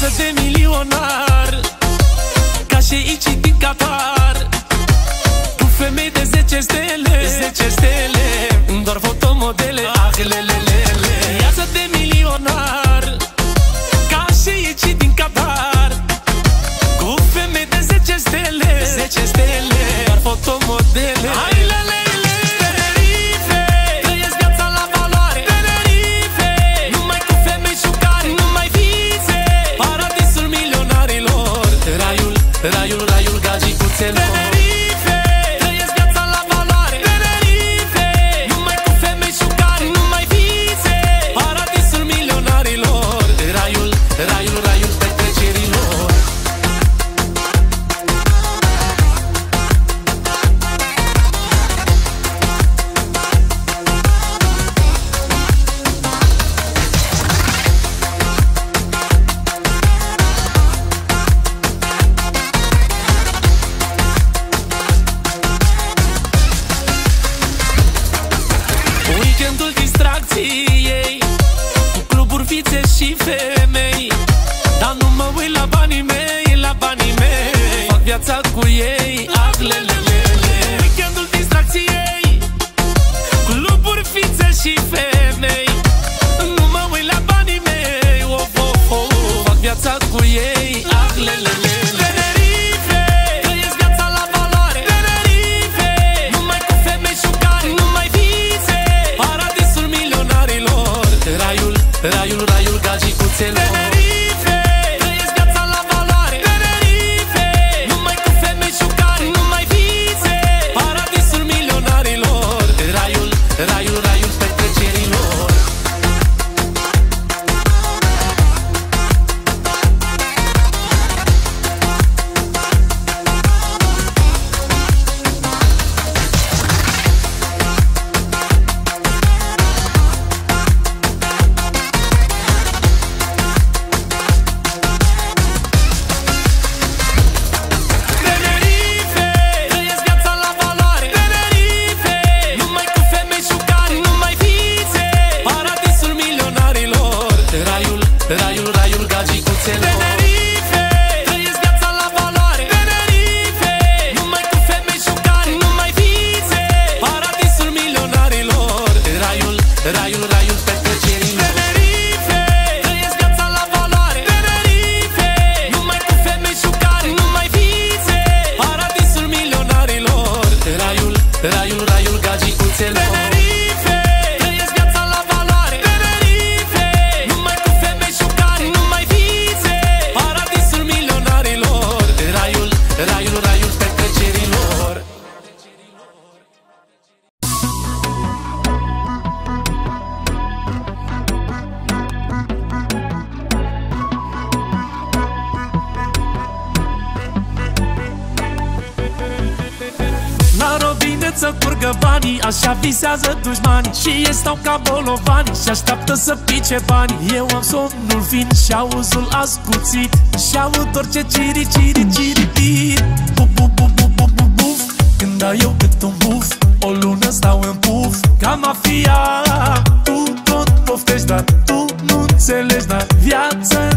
viață de milionar. Ca și din Qatar Cu femei de 10 stele. 10 stele. Doar fotomodele, ahlele. ei. Cu cluburi, fițe și femei. Dar nu mă uit la banii mei, la banii mei. Fac viața cu ei, aglelelele Weekendul distracției. Cluburi, fițe și femei. Nu mă uit la banii mei, Oh oh oh, Fac viața cu ei, aglelele Așa visează dușmani Și ei stau ca bolovani Și așteaptă să pice bani. Eu am somnul fin și auzul ascuțit Și aud orice ciri, ciri, ciri, ciri Buf, buf, buf, buf, buf, buf, buf Când dau eu cât un buf O lună stau în puf. Ca mafia Tu tot poftești, dar tu nu înțelegi, dar viața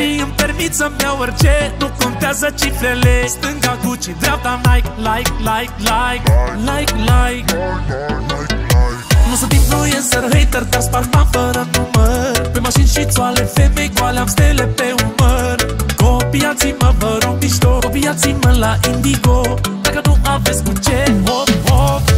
Și îmi permit să-mi iau orice, nu contează cifrele. Stânga Gucci, dreapta Nike, like, like, like. Like, like. Nu sunt influencer, hater, dar spar bani fără număr. Pe mașini și țoale, femei goale, am stele pe umăr. Copiați-mă, vă rog mișto Copiați-mă la Indigo. Dacă nu aveți cu ce, hop, hop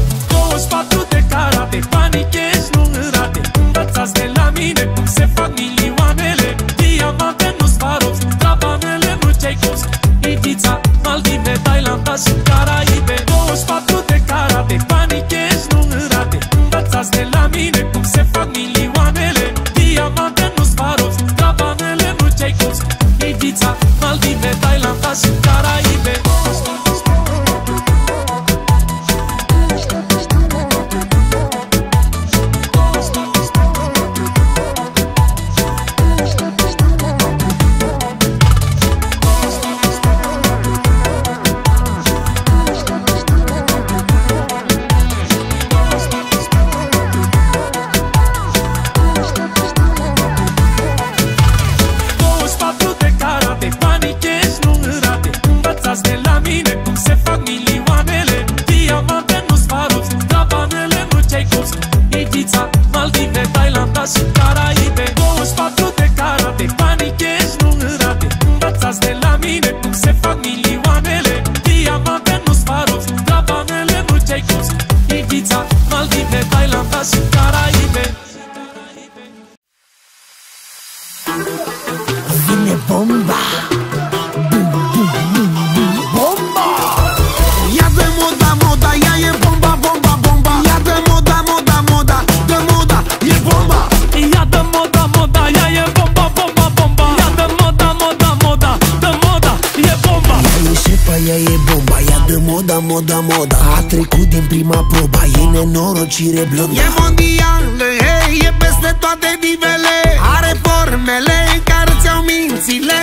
moda, moda, moda A trecut din prima proba E nenorocire blondă E mondială, hei, e peste toate nivele. Are formele care ți-au mințile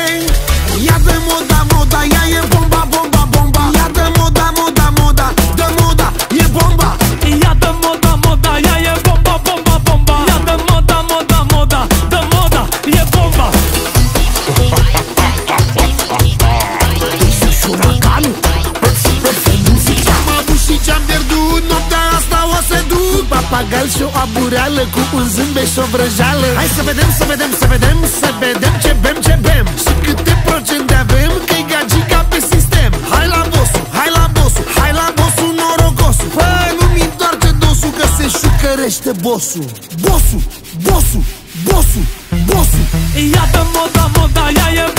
și o vrăjală Hai să vedem, să vedem, să vedem Să vedem ce bem, ce bem. Și câte procente avem Că-i gagica pe sistem. Hai la bossu, hai la bossu Hai la bossu norocosu Fă, nu-mi întoarce dosul Că se șucărește bossul Bossu, bossu, bossu, bossu Ia dă moda, moda, ea e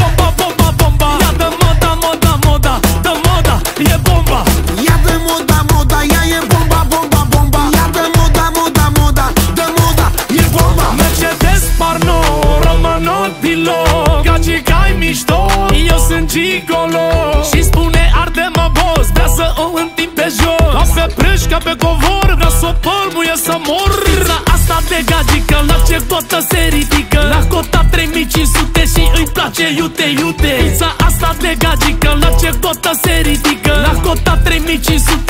gigolo. Și spune arde-mă boss, vrea să o întind pe jos. Ca pe prâșcă pe covor, vrea să o pălmuie să mor. Pizza asta de gagică, la ce cotă se ridică? La cota 3500 și îi place iute, iute. Pizza asta de gagică, la ce cotă se ridică? La cota 3500